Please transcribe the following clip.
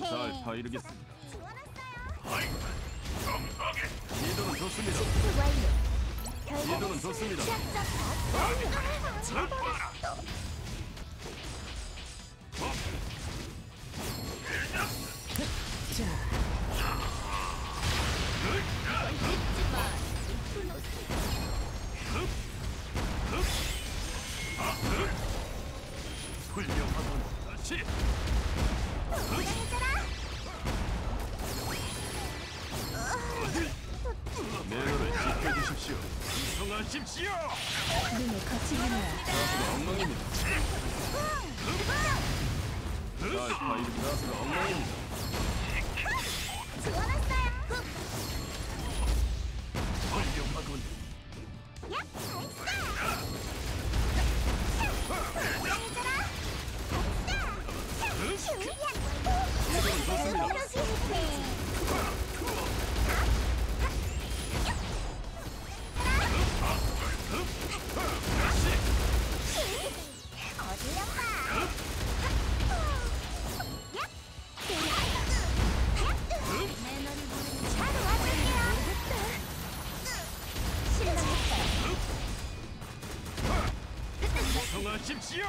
잘 파이르겠습니다. 지원했어요. 시도는 좋습니다. 시도는 좋습니다. 훌륭하군. 다시 매너를 하십시오. 눈에 거칠리냐 가스가 엉망입니다. 잘 파이르 가스가 엉망입니다. 지원했어요. 훌륭하군. 야, 좋습니 성하십시오.